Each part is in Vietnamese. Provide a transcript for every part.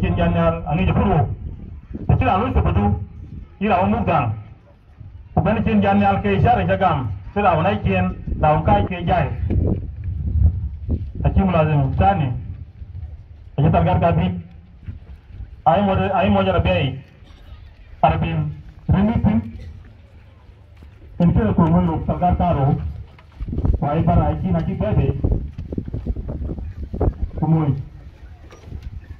kin janyal ani je furu. Ta kira lu su budu ira wa mugdan ku gani kin janyal ke share jagam sira wa naikin da wa kai ke jai. Taki mulazim tani aje targar ka bi ay mo mình, mo jara bay arbin rimitin in kira ko mun lu targar karo wa ay para chỉ kina ki bebe kumuy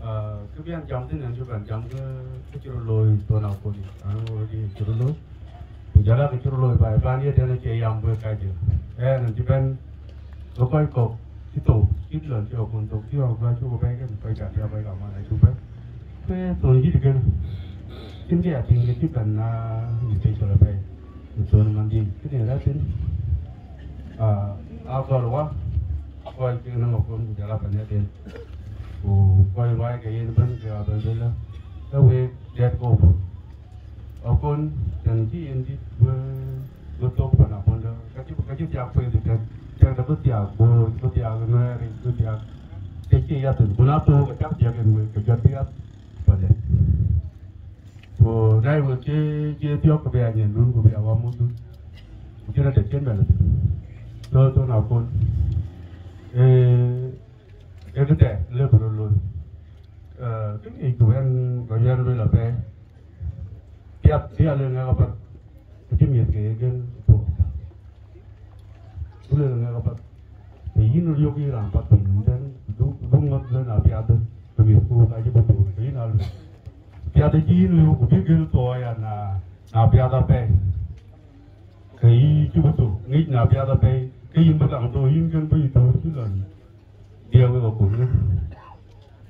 Ờ, cái biên chấm thế này cho bạn chấm cái cái chữ lôi tôi nào cũng đi anh nói đi chữ lôi. Bây giờ là cái chữ lôi bài ban đi theo cái yam vừa cái gì eh nanti ben lo coi cột, cái tổ cái lần cho con tổ cái ông qua cho bé cái phải cả theo phải cả mà lại chú bé cái tôi gì cái chính cái tiếng cái chữ cần là như thế là bé tôi nó mang đi, cái này là à, à coi cái của quay quay cái yên bên kia bên bên là cái về, đẹp cổ ở con chẳng chỉ yên đi vừa vừa tốt và nào con đó cái chút cái chút chạc phê thì cái chẳng đó có chạc bồ có chạc người này có chạc cái gì ya từng bữa tôi cái chạc chạc cái người cái chạc biết. Và đấy của đây vừa chơi chơi tiêu cái bè nhìn luôn, của bè vào muốn luôn. Cái là để trên bè là tôi tôi nào con. Em cái tệ lơ bro luôn ờ cái gì tụi em gọi nhau đây là bé. Tiếp tiếp lên ngay gặp cái miệt cái cái bộ. Tụi lên ngay gặp thì nó yêu cái làm bắt mình đến đúng đúng ngất lên là bia đó cái miệt của cái cái bộ cái nào luôn bia đó chỉ nó cũng biết cái tuổi à là là bia đó bé cái cái bộ nghĩ là bia đó bé cái gì mà làm tôi những cái bây giờ chứ là dia we ko kun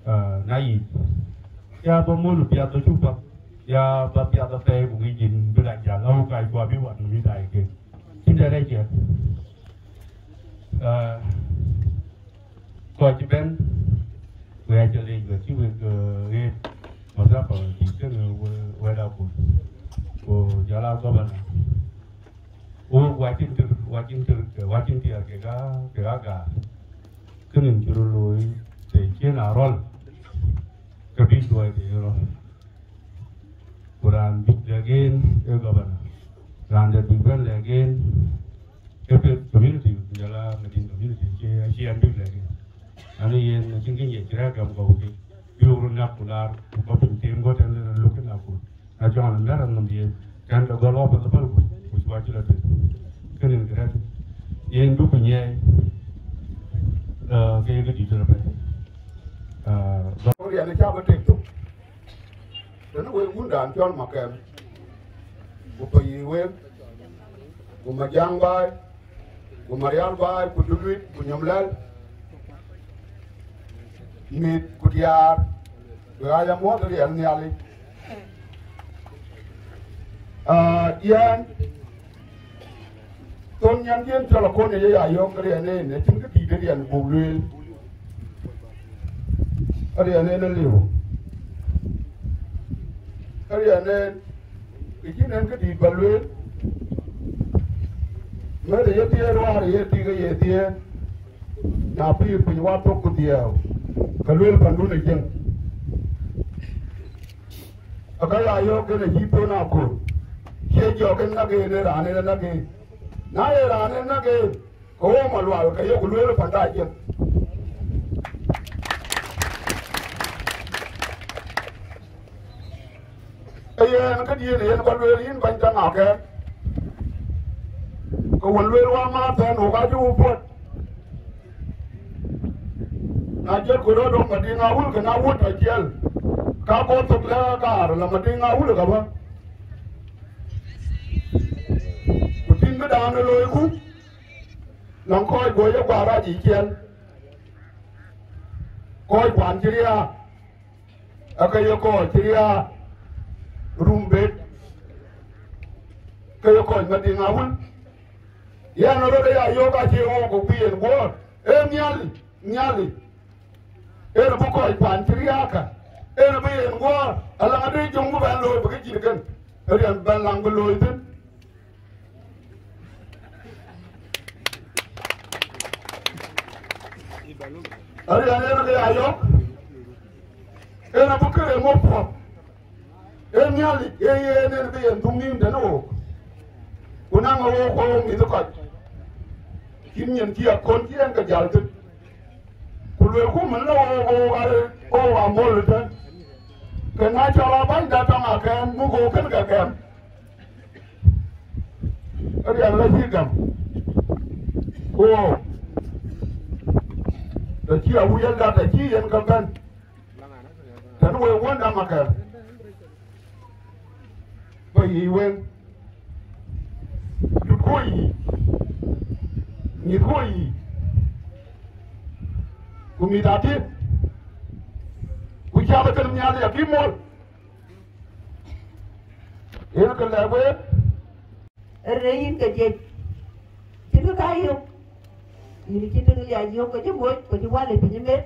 uh, ya ba mo lu pia to chupa ya ba pia to te bu ngi jin bu la ja lo kai kwa bi wa mi dai ke tin da dai je. Uh, ko ji ben we ya je le ge chi we ge e ma za pa ji ke we we da ku ko ja la ko ba na o wa tin tu wa tin tu wa tin ti ke ga ga ga kenen juru loy te kena rol kabi doy de rol Quran big again e gabana randa big ben again e pe community jala medin community ke asian big again ani yen jingin ye jira gam go ke yuru na kular ko pin tem go tan le lukin na ku na jon na ran nam ye kan da golo ba ba ku ku wa jila te kenen gra yen du kunye cái cái gì rồi vậy và có điện cho cái tiền tục đến nó quên muốn đàn cho mà kèm. Của tùy quên của mà giang bay của marial bay của du duy của nhom lel mít của diar của ai mua cái điện này ali à yên tôn nhân viên cho là con này ya yo cái điện này này chính cái gì cái điện bù luyện cái điện này nó liều cái điện này cái gì nên cái gì bù luyện mới để yết rồi để yết cái yết tiền na pi pi wa to ku diao cái luyện phần luôn này chăng akai ayo cái này gì to na ko ye jo cái na cái này ra này na cái na ye ra na ke, ko wo ma lwa ka ye ku lwe pa je ye na ka die ne ko ba lwe yin ban tan ake ko wo lwe wa ma ta no ga ju po na je ko do do ma di na wul ka na wut ta jel ka ko to ka ar la ma di na wul ka ba. Cái đàn nó lôi cú lòng coi bồi cho quả ra chỉ chiên coi quản chỉ à ở cái yêu coi chỉ à rumbe ke ko ma di ngawul ya no ro ya yo ka che o ko bi en go e nyali nyali e no ko pan triaka e no bi en go ala ngade jong bu ban lo bi ji kan e yan ban lang bu tin ari ya ne no ya yo e no bu kere mo pop e nyali e ye ne bi en dum nim de no kuna nga wo ko mi to ka kin nyen ti akon ti en ka jal tu ku le ku man lo wo wo ga o wa mo le tan ke na cha la ban da ta ma ke mu ko ken ka ke ari ala ji gam o da ji a wuyal da da ji en ka kan tan we wonda ma ka ba yi wen koyi ni koyi kumi dati ku jaba kan nyaale ya ki mol ene ka lawe reyin ka je tidu ka yo ini tidu ya yo ka je moy ko je wale bi nyeme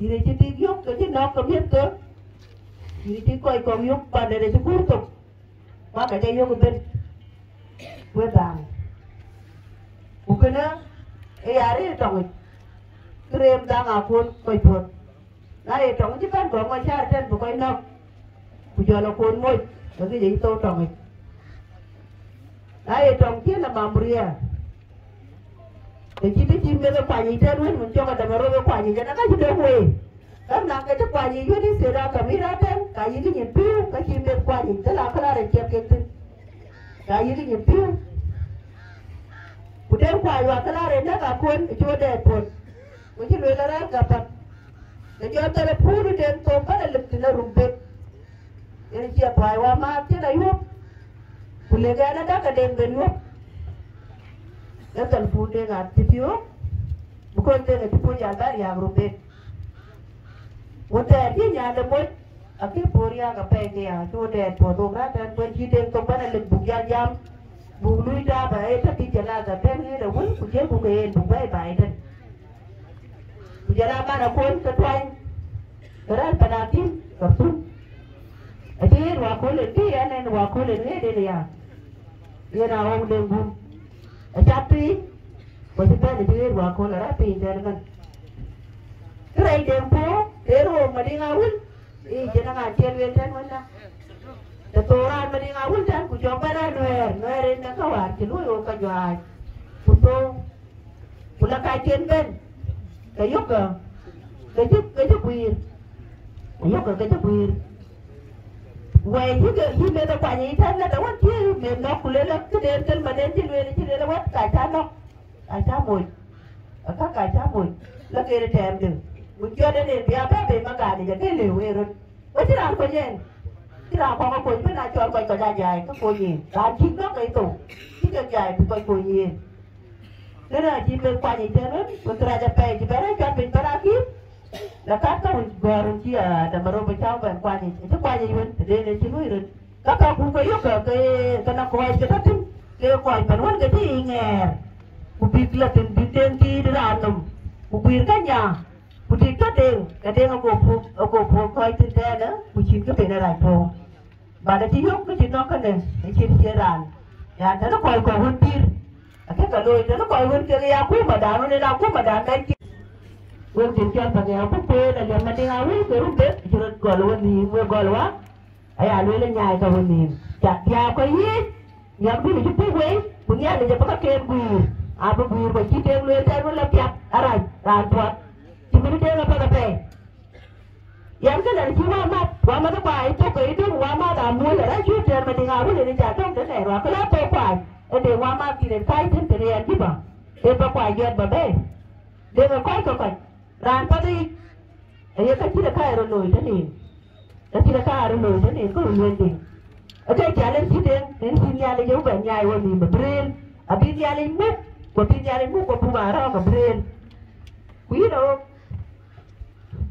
ini tidu yo ka je no ka miet ka ini tidu ko ko yo pa de de kurto ma ka je yo ko ben we dang ukena e are tong krem dang a pon ko pon na e tong ji ban ko ma cha ten ko no ku jo lo kon moy ko ge ji to tong na e tong ki na mamria e ji ti ji me lo pa ni ten wen mun jo ka da ro ko pa ni na ka ji do we kam na ka ta pa ni yo ni se ra ka mi ra ten ka yi ni pi ka ji me pa ni ta la ka ra re ke ke ka yi ni pi Kuden kwa ywa kala re na ka kun jo de pon. Mo ji le la ka pat. De jo tele puru den to ka le lip na rumbe. Yen ji pa wa ma ti na yu. Kule ga na da ka den ben yu. Ya tal ga tifiyo yu. Bu ko de ga ti pu ya da ya rumbe. Wo ti nya de mo aki poria ka pe ke ya jo de po do ga ta ko ji den to ka le bugya jam. bu da ra e ấy thất đi chả là giờ bên ấy là quýnh của chế của người bụng bê bài đây của giờ ra ba là cuốn cái toan cái đó bà nào tím gặp xuống ở chế hòa ya lên tí anh em hòa khối lên hết nào ông đừng buồn ở chát tí bởi vì bên chế hòa khối là đã pin ra nên cái này đừng phố rồi mà đi ngao quýnh đi chế nó ngà trên viên trên quýnh đó Keturan mending awul dan ku coba dah nuer nuer ini kawan cilu yo kajuan putu pula kajian ben kayuk ke, kayuk wir kayuk ke kayuk wir Wai juga hi me da kwanye ita na da wani me na kule na kede tel manen ji le ji le wat ka ta no. Ka ta moy ka ka ta moy la ke de tem de mu jo de ne biya ba be maga ni ja ke le we ro wa ti ran ko yen cái nào con có quỳ với lại cho quay cả ra dài có quỳ gì là chín nó cái tủ chín cái dài thì quay quỳ gì thế là chỉ bên qua nhìn thế đó mình ra cho pe chỉ bé đó cho mình bé là các các mình vừa rồi chỉ à đầm rồi bên trong bên qua nhìn chứ qua nhìn mình thì đây là chỉ nuôi rồi. Các con cũng phải yêu cầu cái cái nó coi cái đó chứ cái coi mình muốn cái gì nghe một biết là tiền biết tiền gì để làm nằm một biết cái nhà, một biết cái tiền cái tiền ông cổ phụ ở cổ phụ coi tiền thế nữa. Một chín cái tiền này lại phụ bà đã chỉ yêu cái chuyện nó cái này cái chuyện chia đàn ya dạ, nó coi coi hơn tiền cái cả đôi nó coi hơn cái ya cú mà đàn nó nên nào cú mà đàn cái Wen tin kian pa ya pu pe la ya mati nga wi ke ru be jurut gol wen ni we gol wa ay lu le nyaay ka wen ni chak ya ko yi ya bu ju pu we bu nya le pa ka ke bu a bu bu ba ki te lu te la pya ara ra tuat ti mi te la pa ka pe yam ka la ki wa ma. Wa ma ba ai to ko i du wa ma da mu le ra ju te ma ni nga wi le ni ja tong te ne ra ka la pe kwa e de wa ma ki le kai tin te ya ji ba e pa kwa yot ba be de ga kai ko kai ran pa di ka tira ka ro loy tani ka tira ka ro loy tani ko loy di okay challenge ti den den tin ya le yo ben ya wo ni ma brain abi ya le mu ko tin ya le mu ko bu ma ra ka brain ku yi no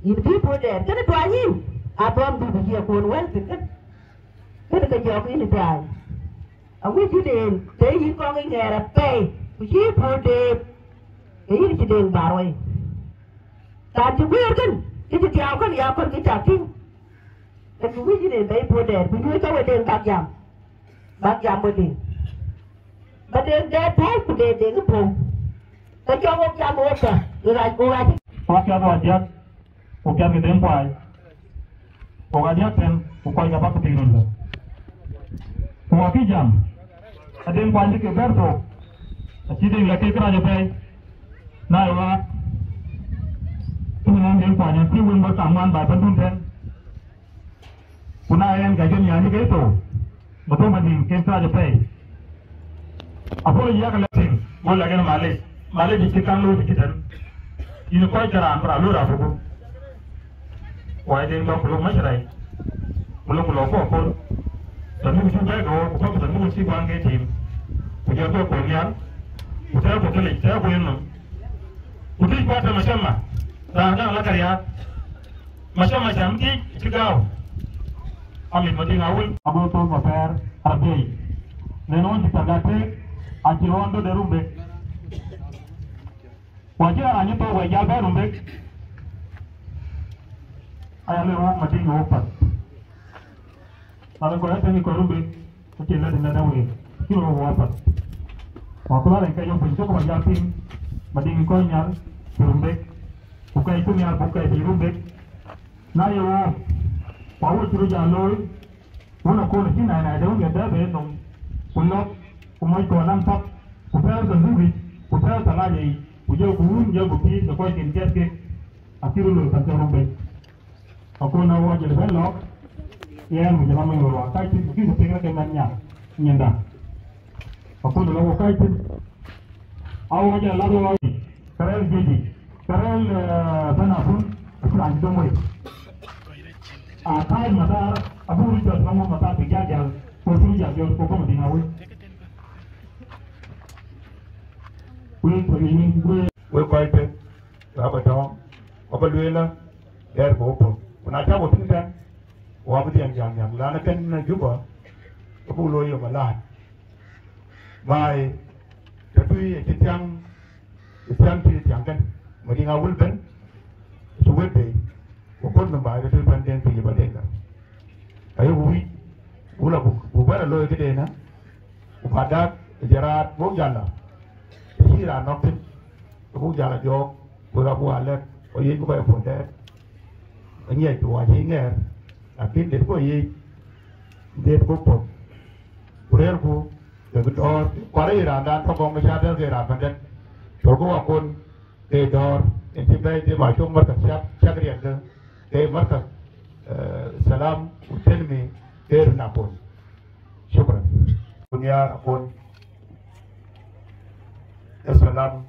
in bi po de ka to ayin a bom bi bi ko wel ti ka cái cái giọt ini bai a wi ji den te yi ko ngi ngera pe ku ji po de ke yi ji den baroi ta ji wi kan ki ji tiao kan ya kan ki ta tin cái ku wi ji den dai po de ku ni ka we den ka jam ba jam mo din ba de de pa ku de de ku po ta cho wo jam wo ta ra ko ra Wakia do ka mi ke pa ai. ga ja ten, ukoi ka ti ron la. Waki jam. Adem kwa ke berto. Achide la ke kra japai. Na wa. Tumi nan den kwa nyan ti wun ba samman ba pandun ten. Kuna en ka jen yani ke to. Betul mading ke kra japai. Apo ya ka latin. Mo la gen male. Male di kitan lo di kitan. ini koi cara ambra lu rafu ko wai den ba kulo masrai kulo kulo ko ko tanu ju ba go ko ko tanu si ba nge tim ku ja ko ko nyal ku ta ko tele ta ko yin ku ti ba ta mashamma da da la kariya mashamma jam ki ti gaw amin mati ngawul abo to ma per arbe ne non ti tagate a ti rondo de rumbe wajira anyi to wa ya baru mbe aya le wo mati yo pa ala ko ate ni ko rumbe ko ti la de na we ki ro wo pa wa ko la ke yo pun ko ya pin madi ni ko nyal rumbe ko kai ku nyal ko kai di rumbe na yo wo wa wo ti ro ja loy wona ko ni na na de wo ga da be no kullo ko mai ko nan pa ko pa da ndubi ko pa ta la yi uje kuhun je buki da kwa kin jeske akiru lo ta jaro be ako na wa je be lo ye mu jama mo ro ka ti buki ko tinga ke nanya nyenda ako do lo ka ti aw wa je la do wa karel jeji karel bana fun aku an do moy a kai mata abu ri jo mata bi ja ko tu ja ko ko dinga we we ni we we koi pe wa ba dom wa ba lwe ko po na cha wo wa ba dian jam jam la na na ju ba yo ma la ta tu ye tiang ti tiang ti tiang kan ma di nga wul ben su we ko ko na ba? Ga tu ban den ti ba ka ayo wi wula ko bu ba lo ke na? Ko ka da jarat bo jalla ti ra nok ko cũng giờ là vô vừa gặp qua lên có gì cũng phải phụ thế anh nhảy chùa chỉ nghe là biết đến có gì đến có phụ Kurel ku được đó qua đây là đang thong công cha đến cái làm vấn đề rồi có một con để đó anh chị đây thì mà chung mất cả chắc chắc cái đó để mất cả salam utelmi để na con shukran dunia con Assalamu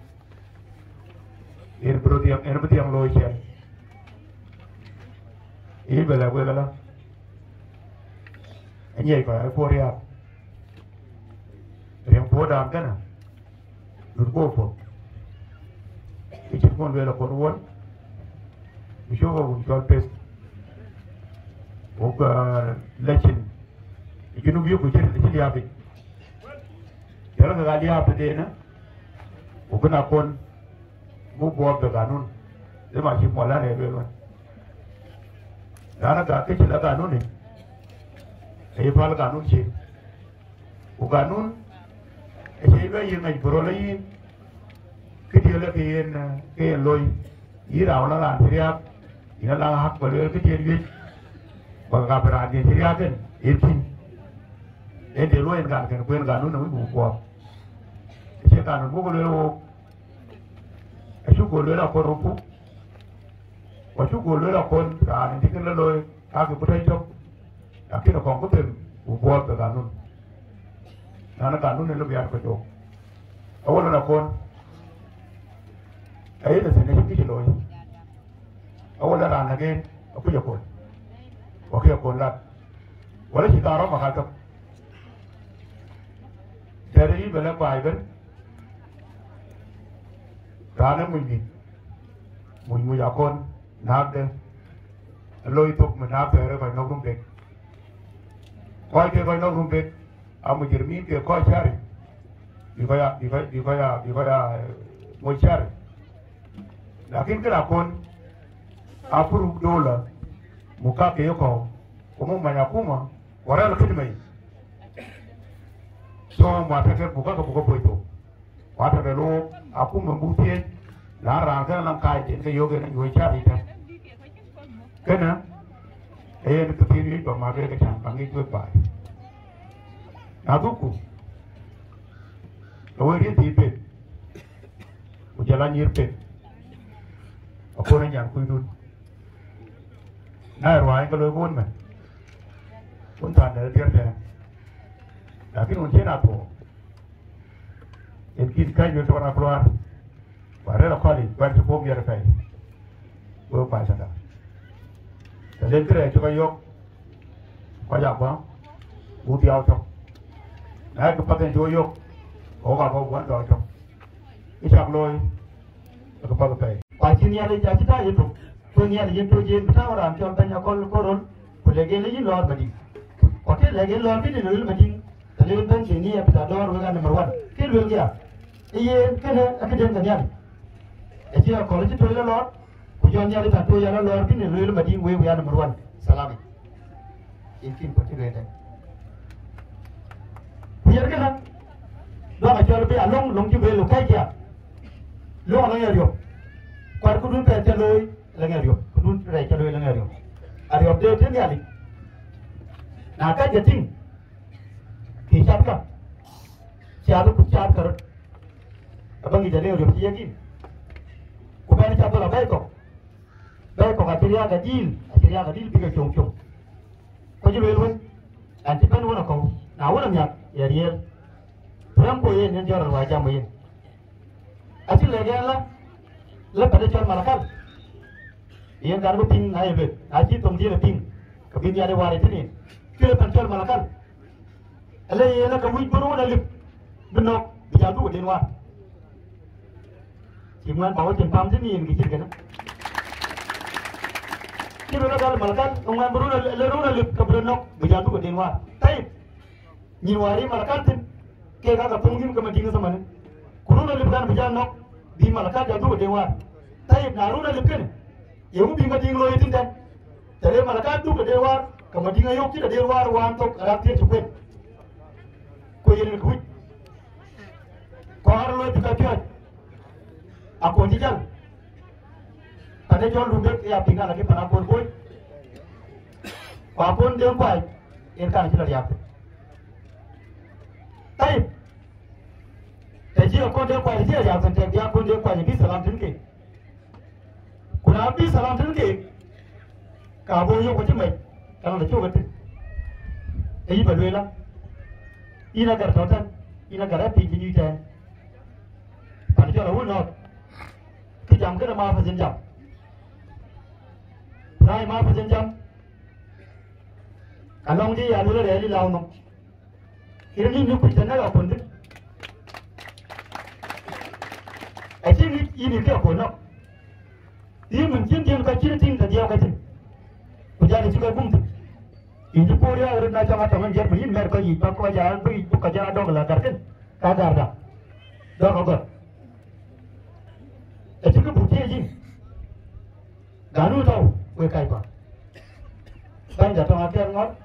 ir bro tiang er tiang loy chen ir bela bela la anh ko ai po ria riang po dam kana dur ko po ki chit kon bela ko won mi shoga un kal pes o ka lechin ikinu bi ko chit chit ya bi yara ga dia pe de na o kana kon mu buwa da ganun sai ma shi mola ne bai ruwan da na ga kace da ganun ne sai fal ganun ce ku ganun e sai bai yin mai buro lai kiti la ke yin ke yin loy ira wala ga tiriya ina la hak ba le kiti yin ba ga bara ni tiriya kan yin en de loy ga kan ku ganun ne mu buwa ce ganun ko lo shugo lola ko rupu wa cái lola ko ka ni tikin lo ka ki putai chok akira ko ko tem cái bo ta ganun na na ganun ne lo biar ko chok awolo là con ai da sene shi ki lo awolo na na gen aku ya kon wa ki kon la wala shi taro ma ka to dari bela bai ben rana mùi nhịn mùi mùi giả con nạp đen lôi tục mà nạp về rồi phải nấu công địch koi ke koi no rumbe amu jirmi ke koi chari đi. Coi đi coi à đi coi à mo chơi. Lakin kira kon apuru dola muka ke yoko kuma manya kuma wara la kidmai so ma ta ke buka ka buka boito wata da lo akuma butie la ra ka lam kai tin ke yoge na yoy chari ta kana eh ke ni ba ma ka chan bangi ko ba na duku lo ri ti pe o jala nyir pe ko na nyang kui dun na rwa ko lo gon me kun ta ne dir te tapi un chena to en kit kai yo to na floar bare la kwali bare to mi ra fai wo pa sa da ta le kre to yo ko ya ba bu ti ao to na ko pa ken to yo ko ga ko wan do to isak loy ko pa ko pai Pachin ya le jachi ta yeto. Ko ni ya le yeto je ta ora chon ta nya kol koron. Ko le ge le yi lor badi. Ko ke le lor bi ne lor badi. Ta le ben ke ni ya ta lor wa number 1. Ke lu ge ya. Iye ke ne akiden ta ya. E ji ko le to le lor. ku jon ya ta to ya le lor bi ne lor badi we we ya number 1. Salami. Ikin ko ti le ta. Biar ke na. Do ka chol bi along long ji we lo kai ya. Lo ala ya yo ku kudun pe chaloi la ngario kudun pe chaloi la ngario ari update ni ali na ka jeting ki chat ka chat ku chat kar abang jale rio ki yaki ku ba ni chat la bay ko bay ko ka tiria ga dil tiria ga dil biga chong chong ko ji lwen anti pen wona ko na wona nya ya ram ko yen nen jorar wa jamu yen ati le ga la la pada chon malakal yang gar bu ping là be aji tom dia ping ka bin ya de chưa tini kile pan chon malakal là ye la ka wi buru na lip bino bi ja du den wa kimwan bawa jen pam tini yang kicir kana kilo la gal malakal ngan buru na le ru na lip ka bino bi ja du den wa tai ni wari malakal tin. Ke ka ka pungim ka madinga samane kunu na lip kan bi ja nok di malaka ja du de wa tayib na runa lipken yemu bi mading lo yitin dan tare malaka du de wa ka madinga yok ti de war wan to arab ti to kwen. Ko yen ko ko har lo ti ka pyo ako ti jal ade jol rumbe ya pinga lagi pana pon boy ko apon de ko en kan ti la ya tayib ta jiya ko dai kwari jiya ya zanta ya ko dai kwari bi salam tun ke kuna bi salam tun ke ka bo yo ko ti mai kana da kyau tin e yi balwela. Ina gar totan ina gar pi ji ni ta kan jara wu no ki jam kana ma fa jin jam rai ma fa jin jam kalong ji ya lu le li law no. Irin ni ku tan ga kun tin a cikin yi ne kai kona yi mun jin jin ka cire tin ka jiya ka tin. Ku ja da cika gumtu in ji koriya wurin na jama ta manjar mu yin mer ko yi, ba ko ja an bi ka ja dog la garkin ka garda do ko go a cikin buti yi. Ganu tau, we kai ba ban da ta ma kai ngot